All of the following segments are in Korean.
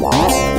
Wow.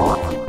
Thank you.